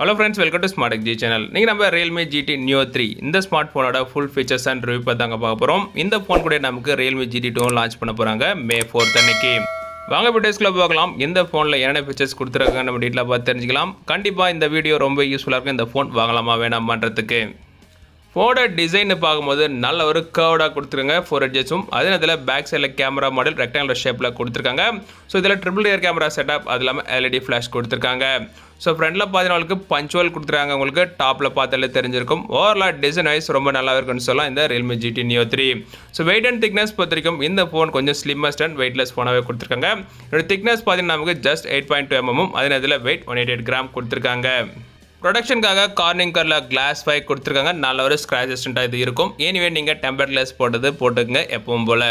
Hello friends welcome to smart G channel நீங்கள் நம்ம Realme GT Neo three இந்த smart ஃபோனோட ஃபுல் ஃபீச்சர்ஸ் அண்ட் ரிவ்யூ பார்த்தாங்க பார்க்க போகிறோம் இந்த ஃபோன் கூட நமக்கு ரியல்மி ஜிடி டூ லான்ச் பண்ண போகிறாங்க மே ஃபோர்த் அன்னைக்கு. வாங்க வீடியோஸ்க்குள்ள பார்க்கலாம் இந்த ஃபோனில் என்னென்ன ஃபீச்சர்ஸ் கொடுத்துருக்காங்க நம்ம டீட்டெயிலாக பார்த்து தெரிஞ்சுக்கலாம். கண்டிப்பாக இந்த வீடியோ ரொம்ப யூஸ்ஃபுல்லாக இருக்கும். இந்த ஃபோன் வாங்கலாமா வேணாமான்றதுக்கு. ஃபோட டிசைன் பார்க்கும்போது நல்ல ஒரு கர்வ்டாக கொடுத்துருங்க. ஃபோர் எட்ஜஸும் அதே நேரத்தில் பேக் சைடில் கேமரா மாடல் ரெக்டாங்குலர் ஷேப்பில் கொடுத்துருக்காங்க. ஸோ இதில் ட்ரிபிள் இயர் கேமரா செட்டப் அது இல்லாமல் எல்இடி ஃப்ளாஷ் கொடுத்துருக்காங்க. ஸோ ஃப்ரண்டில் பார்த்தீங்கன்னா உங்களுக்கு பஞ்சுவல் கொடுத்துருக்காங்க உங்களுக்கு. டாப்பில் பார்த்தாலே தெரிஞ்சிருக்கும். ஓவரலாக டிசைன் வைஸ் ரொம்ப நல்லா இருக்குன்னு சொல்லலாம். இந்த Realme GT Neo three so weight and thickness பொறுத்த வரைக்கும் இந்த ஃபோன் கொஞ்சம் ஸ்லிம்மஸ்ட் அண்ட் வெயிட்லெஸ் ஃபோனாகவே கொடுத்துருக்காங்க. இதோட திக்னஸ் பார்த்தீங்கன்னா நமக்கு just eight point two mm அதே நேரத்தில் weight one eight eight gram கொடுத்துருக்காங்க. ப்ரொடக்ஷனுக்காக கார்னிங் கரில் கிளாஸ் ஃபைவ் கொடுத்துருக்காங்க. நல்ல ஒரு ஸ்க்ராச் ரெசிஸ்டண்ட்டாக இது இருக்கும். எனிவே நீங்கள் டெம்பர் கிளாஸ் போட்டது போட்டுக்கங்க எப்பவும் போல்.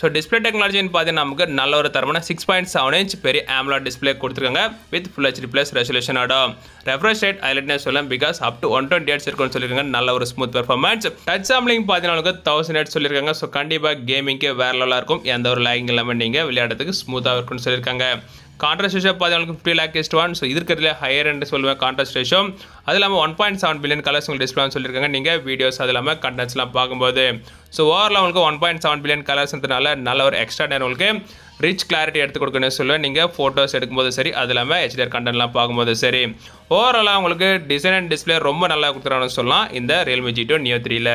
ஸோ டிஸ்பிளே டெக்னாலஜின்னு பார்த்தீங்கன்னா நமக்கு நல்ல ஒரு தரமான சிக்ஸ் பாயிண்ட் செவன் இன்ச் பெரிய ஆம்லா டிஸ்பிளே கொடுத்துருக்காங்க. வித் ஃபுல் ஹெச்டி ப்ளஸ் ரெசல்யூஷனோட ரெஃப்ரெஷ் ரேட் ஐலட்னே சொல்லலாம் because up to one twenty hertz இருக்கும்னு சொல்லியிருக்காங்க. நல்ல ஒரு ஸ்மூத் பெர்ஃபார்மன்ஸ் டச் சாம்லிங் பார்த்தீங்கன்னா தௌசண்ட் ஹெட் சொல்லியிருக்காங்க. ஸோ கண்டிப்பாக கேமிங்க்கு வேற லெவலாக இருக்கும். எந்த ஒரு லேகிங் இல்லாமல் நீங்கள் விளையாடுறதுக்கு ஸ்மூத்தாக இருக்கும்னு சொல்லியிருக்காங்க. கான்ட்ராஸ்ட் ரேஷோ பார்த்தீங்கன்னா fifty lakh is to one so இருக்கிறதுல ஹையர் என்று சொல்லுவேன் கான்ட்ராஸ்ட் ரேஷோ அது இல்லாமல் one point seven billion colours உங்களுக்கு டிஸ்பிளே சொல்லியிருக்காங்க. நீங்கள் வீடியோஸ் அது இல்லாமல் கண்டென்ட்ஸ்லாம் பார்க்கும்போது. ஸோ ஓவரால் உங்களுக்கு ஒன் பாயிண்ட் செவன் பில்லியன் கலர்ஸ்ன்றதுனால நல்ல ஒரு எக்ஸ்ட்ரா நேரம் உங்களுக்கு ரிச் கிளாரிட்டி எடுத்து கொடுக்கணும்னு சொல்லுவேன். நீங்கள் ஃபோட்டோஸ் எடுக்கும்போது சரி அது இல்லாமல் ஹெச்டிஆர் கண்டென்ட்லாம் பார்க்கும்போது சரி. ஓவராலாக உங்களுக்கு டிசைன் அண்ட் டிஸ்பிளே ரொம்ப நல்லா கொடுத்துறாங்கன்னு சொல்லலாம். இந்த ரியல்மி ஜி டூ நியோ த்ரீயில்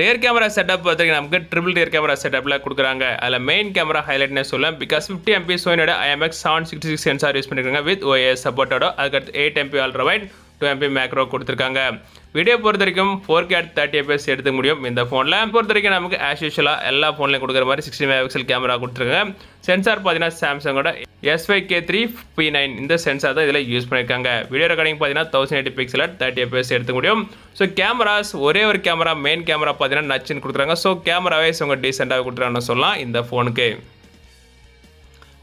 ரியர் கேமரா செட்டப் பார்த்தீங்கன்னா நமக்கு ட்ரிபிள் ரியர் கேமரா செட்டப்பில் கொடுக்குறாங்க. அதில் மெயின் கேமரா ஹைலைட்னே சொல்லலாம். Because fifty MP சோனியோட IMX seven sixty six sensor use பண்ணிருக்காங்க வித் ஓஏஎஸ் சப்போர்ட்டோட அதுக்கடுத்து eight MP ultrawide two MP macro கொடுத்துருக்காங்க. வீடியோ பொறுத்த வரைக்கும் ஃபோர் கேட் தேர்ட்டி எபிஎஸ் எடுத்துக்க முடியும் இந்த ஃபோனில் பொறுத்த வரைக்கும் நமக்கு ஆஸ் யூஷுவலாக எல்லா ஃபோன்லையும் கொடுக்குற மாதிரி சிக்ஸ்டி மெகா பிக்சல் கேமரா கொடுத்துருக்காங்க சென்சார் பார்த்தீங்கன்னா சாம்சங்கோட S five K three P nine இந்த சென்சார் தான் இதில் யூஸ் பண்ணியிருக்காங்க வீடியோ ரெக்கார்டிங் பார்த்தீங்கன்னா தௌசண்ட் எயிட்டி பிக்சலில் தேர்ட்டி எபிஎஸ் எடுத்துக்க முடியும். ஸோ கேமராஸ் ஒரே ஒரு கேமரா மெயின் கேமரா பார்த்தீங்கன்னா நச்சுன்னு கொடுக்குறாங்க ஸோ கேமராவே இவங்க டீசெண்டாக கொடுத்துறாங்கன்னு சொல்லலாம் இந்த ஃபோனுக்கு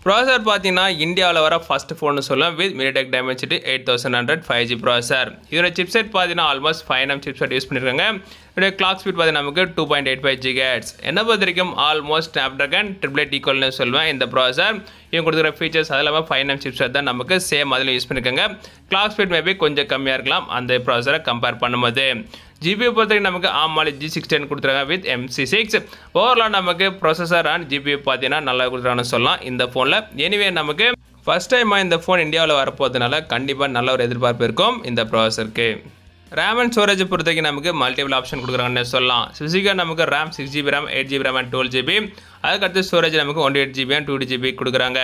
ப்ராசர் பார்த்தீங்கன்னா இந்தியாவில் வர ஃபஸ்ட் ஃபோன் சொல்லலாம். With MediaTek Dimensity eight thousand hundred five G processor இதோட சிப்செட் பார்த்தீங்கன்னா almost five M chipset use பண்ணியிருக்காங்க. இதோட கிளாக் ஸ்பீட் பார்த்தீங்கன்னா நமக்கு two point eight five G hertz என்ன பொறுத்த வரைக்கும் ஆல்மோஸ்ட் ஸ்னாப்ட்ராகன் ட்ரிபிள் எயிட் ஈக்குவல்னு சொல்லுவேன் இந்த ப்ராசர் இவங்க கொடுக்குற ஃபீச்சர்ஸ் அது இல்லாமல் ஃபைவ் எம் சிப்செட் தான் நமக்கு சேம் அதில் யூஸ் பண்ணியிருக்காங்க. கிளாக் ஸ்பீட் மேபி கொஞ்சம் கம்மியாக இருக்கலாம். அந்த ப்ராசரை கம்பேர் பண்ணும்போது. ஜிபி பொறுத்தவரைக்கும் நமக்கு Arm Mali G six ten கொடுத்துருக்காங்க வித் எம்சி சிக்ஸ் ஓவரால் நமக்கு ப்ரொசஸர் அண்ட் ஜிபி பார்த்தீங்கன்னா நல்லா கொடுத்துருக்காங்கன்னு சொல்லலாம் இந்த ஃபோனில் எனிவே நமக்கு ஃபஸ்ட் டைமாக இந்த ஃபோன் இந்தியாவில் வரப்போகிறதுனால கண்டிப்பாக நல்ல ஒரு எதிர்பார்ப்பு இருக்கும் இந்த ப்ராசருக்கு ரேம் அண்ட் ஸ்டோரேஜ் பொறுத்தவரைக்கும் நமக்கு மல்டிபிள் ஆப்ஷன் கொடுக்குறாங்கன்னு சொல்லலாம். ஃபிசிக்காக நமக்கு RAM six GB RAM eight GB RAM and twelve GB அதுக்கடுத்து ஸ்டோரேஜ் நமக்கு one eight GB and two GB கொடுக்குறாங்க.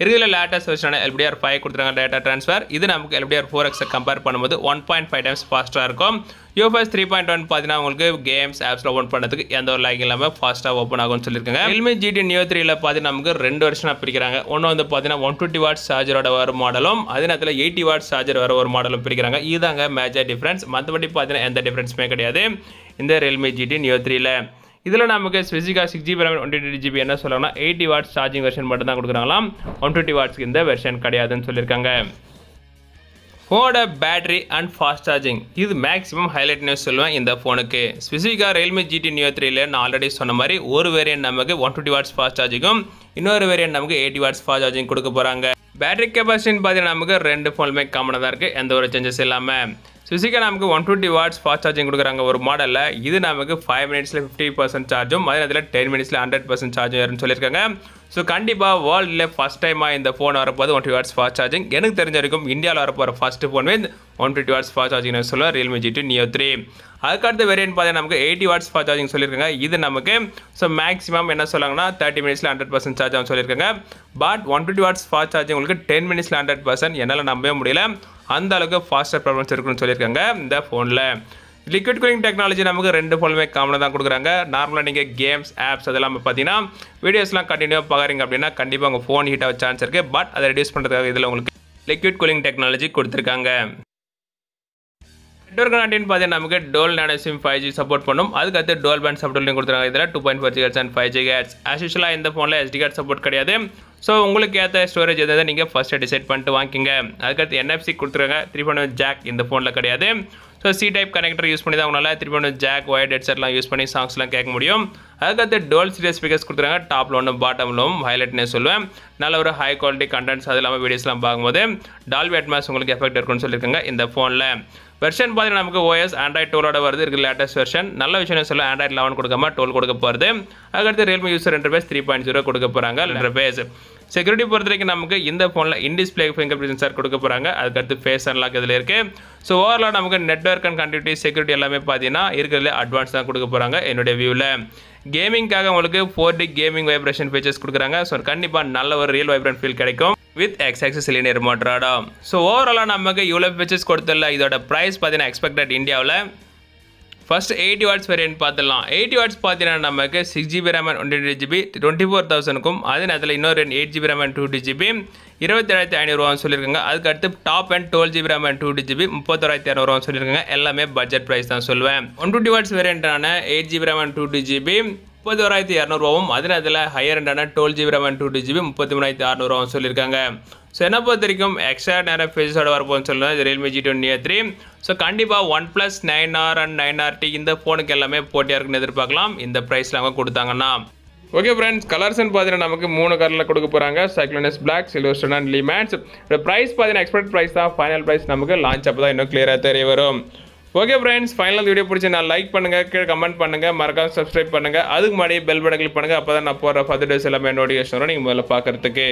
இருக்கிற லேட்டஸ்ட் வருஷனான எல்பிடிஆர் ஃபைவ் கொடுத்துருக்காங்க டேட்டா ட்ரான்ஸ்ஃபர் இது நமக்கு எல்பிடிஆர் ஃபோர் எக்ஸை கம்பேர் பண்ணும்போது ஒன் பாயிண்ட் ஃபைவ் டைம்ஸ் ஃபாஸ்ட்டாக இருக்கும். யூஎஃப்எஸ் த்ரீ பாயிண்ட் ஒன் பார்த்தீங்கன்னா உங்களுக்கு கேம்ஸ் ஆப்ஸில் ஓப்பன் பண்ணுறதுக்கு எந்த ஒரு லைக் இல்லாமல் ஃபாஸ்ட்டாக ஓப்பன் ஆகும்னு சொல்லியிருக்காங்க. ரியல்மி ஜிடி நியோ த்ரீல பார்த்தீங்கன்னா நமக்கு ரெண்டு வருஷனாக பிரிக்கிறாங்க. ஒன்று வந்து பார்த்தீங்கன்னா ஒன் டுவெண்ட்டி வாட்ஸ் சார்ஜரோட ஒரு மாடலும் அதே நேரத்தில் எயிட்டி வாட்ஸ் சார்ஜர் வர ஒரு மாடலும் பிரிக்கிறாங்க. இதுதாங்க மேஜர் டிஃப்ரென்ஸ் மற்றபடி பார்த்தீங்கன்னா எந்த டிஃப்ரென்ஸுமே கிடையாது. இந்த ரியல்மி ஜிடி நியோ த்ரீல இதில் நமக்கு ஸ்பெசிஃபிக்காக six GB RAM one twenty GB என்ன சொல்கிறாங்கன்னா எயிட்டி வாட்ஸ் சார்ஜிங் வெர்ஷன் மட்டும் தான் கொடுக்குறாங்களாம் ஒன் டுவெண்ட்டி வாட்ஸ்க்கு இந்த வெர்ஷன் கிடையாதுன்னு சொல்லியிருக்காங்க. ஃபோனோட பேட்டரி அண்ட் ஃபாஸ்ட் சார்ஜிங் இது மேக்ஸிமம் ஹைலைட்னு சொல்லுவேன் இந்த ஃபோனுக்கு ஸ்பெசிஃபிக்காக ரியல்மி ஜிடி நியோ த்ரீல நான் ஆல்ரெடி சொன்ன மாதிரி ஒரு வேரியன்ட் நமக்கு ஒன் டுவெண்ட்டி வாட்ஸ் ஃபாஸ்ட் சார்ஜிங்கும் இன்னொரு வேரியன்ட் நமக்கு எயிட்டி வாட்ஸ் ஃபாஸ்ட் சார்ஜிங் கொடுக்க போகிறாங்க பேட்டரி கெப்பாசிட்டின்னு பார்த்தீங்கன்னா நமக்கு ரெண்டு ஃபோனுமே காமனாக தான் இருக்குது எந்த ஒரு சேஞ்சஸ் இல்லாமல் சுசிகா நமக்கு one twenty watts fast charging கொடுக்குறாங்க ஒரு மாடலில் இது நமக்கு ஃபைவ் மினிட்ஸில் ஃபிஃப்டி பர்சன்ட் சார்ஜும் அதே நேரத்தில் டென் மினிட்ஸில் ஹண்ட்ரட் பர்சன்ட் சார்ஜும் சொல்லியிருக்காங்க. ஸோ கண்டிப்பாக வேர்ல்டில் ஃபஸ்ட் டைமாக இந்த ஃபோன் வரப்போது one two watts fast charging எனக்கு தெரிஞ்ச வரைக்கும் இந்தியாவில் வரப்போகிற ஃபஸ்ட்டு ஃபோன் வந்து one twenty watts fast charging சொல்லுவேன் Realme G T Neo three அதுக்கடுத்து வேரியன்ட் பார்த்தீங்கன்னா நமக்கு எயிட்டி வாட்ஸ் ஃபாஸ்ட் சார்ஜிங் சொல்லியிருக்காங்க. இது நமக்கு ஸோ மேக்ஸிமம் என்ன சொல்லுவாங்கன்னா தேர்ட்டி மினிட்ஸில் ஹண்ட்ரட் பர்சன்ட் சார்ஜ் ஆகும் சொல்லியிருக்காங்க. But one twenty watts fast charging உங்களுக்கு டென் மினிட்ஸில் ஹண்ட்ரட் பர்சன்ட் என்னால் நம்பவே முடியல. அந்த அளவுக்கு ஃபாஸ்டர் பர்ஃபார்மன்ஸ் இருக்குன்னு சொல்லியிருக்காங்க இந்த ஃபோனில் லிக்விட் கூலிங் டெக்னாலஜி நமக்கு ரெண்டு ஃபோனுமே காமனாக தான் கொடுக்குறாங்க. நார்மலாக நீங்கள் கேம்ஸ் ஆப்ஸ் அதெல்லாம் பார்த்தீங்கன்னா வீடியோஸ்லாம் கண்டினியூவாக பார்க்குறீங்க அப்படின்னா கண்டிப்பாக உங்கள் ஃபோன் ஹீட் ஆக சான்ஸ் இருக்குது பட் அதை ரெடியூஸ் பண்ணுறதுக்காக இதில் உங்களுக்கு லிக்விட் கூலிங் டெக்னாலஜி கொடுத்துருக்காங்க. நெட்ஒர்க் நாட்டின் பார்த்தீங்கன்னா நமக்கு dual nano SIM five G support பண்ணும். அதுக்கடுத்து டோல் பேண்ட் சப்போர்ட்லையும் கொடுத்துருக்காங்க. இதில் two point four G hertz and five G hertz as இந்த ஃபோனில் எஸ்டி கார்டு சப்போர்ட் கிடையாது. ஸோ உங்களுக்கு ஏற்ற ஸ்டோரேஜ் எதாவது நீங்கள் ஃபஸ்ட்டு டிசைட் பண்ணிட்டு வாங்கிக்கிங்க. அதுக்கடுத்து என்எஃப்சி கொடுத்துருக்காங்க. த்ரீ பாயிண்ட் ஜாக் இந்த ஃபோனில் கிடையாது. So C type connector use பண்ணி தான் உங்களால் திருப்பி ஒன்று ஜாக் ஒயர்ட் ஹெட்செட்லாம் யூஸ் பண்ணி சாங்ஸ்லாம் கேட்க முடியும். அதுக்கடுத்து டோல் சீரியஸ் ஸ்பீக்கர்ஸ் கொடுத்துருங்க டாப்பில் ஒன்று பாட்டம்லும் ஹைலைட்னே சொல்லுவேன். நல்ல ஒரு ஹை குவாலிட்டி கண்டென்ட்ஸ் அது இல்லாமல் வீடியோஸ்லாம் பார்க்கும்போது டால்பி அட்மாஸ் உங்களுக்கு எஃபெக்ட் இருக்குன்னு சொல்லியிருக்காங்க இந்த ஃபோனில் வெர்ஷன் பார்த்தீங்கன்னா நமக்கு ஓஎஸ் ஆண்ட்ராய்ட் டோலோட வருது. இருக்குது லேட்டஸ்ட் வெர்ஷன் நல்ல விஷயம் சொல்ல ஆண்ட்ராய்ட் லெவன் கொடுக்காம டுவெல் கொடுக்க போகிறது அதுக்கடுத்து Realme user interface three point zero கொடுக்க போகிறாங்க இன்டர்பேஸ் செக்யூரிட்டி பொறுத்த வரைக்கும் நமக்கு இந்த ஃபோனில் இன்டிஸ்பிளே ஃபிங்கர் பிரிண்ட் சென்சார் கொடுக்க போகிறாங்க அதுக்கடுத்து ஃபேஸ் அன்லாக் இதில் இருக்குது ஸோ ஓவரால் நமக்கு நெட்ஒர்க் அண்ட் கண்டிவிட்டி செக்யூரிட்டி எல்லாமே பார்த்தீங்கன்னா இருக்கிறதுல அட்வான்ஸ் தான் கொடுக்க போகிறாங்க என்னுடைய வியூவில் கேமிங்காக உங்களுக்கு four D gaming vibration features கொடுக்குறாங்க. ஸோ கண்டிப்பாக நல்ல ஒரு ரியல் வைப்ரண்ட் ஃபீல் கிடைக்கும் with X axis linear so ஓவராலாக நமக்கு இவ்வளோ ஃபீச்சர்ஸ் கொடுத்துடல இதோட ப்ரைஸ் பார்த்தீங்கன்னா எக்ஸ்பெக்டட் இந்தியாவில் ஃபர்ஸ்ட் எயிட்டி வாட்ஸ் வேரியன்ட் பார்த்துடலாம். எயிட்டி வாட்ஸ் பார்த்தீங்கன்னா நமக்கு six GB RAM and twenty GB twenty four தௌசண்ட்க்கும் அதே நேரத்தில் இன்னொரு ரெண்டு eight GB RAM two two GB இருபத்தேழாயிரத்தி ஐநூறுவான்னு சொல்லியிருக்காங்க. அதுக்கு அடுத்து top and twelve GB RAM and two GB முப்பத்தோராயிரத்தி இரநூறுவான்னு சொல்லியிருக்காங்க. எல்லாமே பட்ஜெட் ப்ரைஸ் தான் சொல்லுவேன். One twenty watts வேரியண்டான eight GB RAM and two GB முப்பத்தோராயிரத்தி இரநூறுவாவும் அதே நேரத்தில் higher ரெண்டான twelve GB RAM and two GB முப்பத்தி மூணாயிரத்தி அறநூறுவாவும் சொல்லியிருக்காங்க. ஸோ என்ன பொறுத்த வரைக்கும் எக்ஸ்ட்ரா நேரம் ஃபேஸோட வரப்போன்னு சொல்லுங்கள் இது Realme G twenty three so கண்டிப்பாக OnePlus nine R and nine R T இந்த ஃபோனுக்கு எல்லாமே போட்டியாக இருக்குன்னு எதிர்பார்க்கலாம். இந்த ப்ரைஸில் அவங்க கொடுத்தாங்கன்னா. ஓகே ஃப்ரெண்ட்ஸ் கலர்ஸ்னு பார்த்தீங்கன்னா நமக்கு மூணு கலரில் கொடுக்க போகிறாங்க சைக்ளோனஸ் பிளாக் சில்வர் அண்ட் லிமேட்ஸ் ப்ரைஸ் பார்த்தீங்கன்னா எக்ஸ்பெக்ட் ப்ரைஸ் தான். ஃபைனல் ப்ரைஸ் நமக்கு லான்ச் அப்போ தான் இன்னும் கிளியராக தெரிய வரும். ஓகே ஃப்ரெண்ட்ஸ் ஃபைனல் வீடியோ பிடிச்சி நான் லைக் பண்ணுங்கள் கீழே கமெண்ட் பண்ணுங்கள் மறக்காம சப்ஸ்கிரைப் பண்ணுங்கள் அதுக்கு முன்னாடி பெல் பட்டன் கிளிக் பண்ணுங்கள் அப்போ தான் நான் போகிற ஃபர்தர் டேஸ் எல்லாமே நோட்டிஃபிகேஷன் வரும். நீங்கள் முதல்ல பார்க்குறதுக்கு.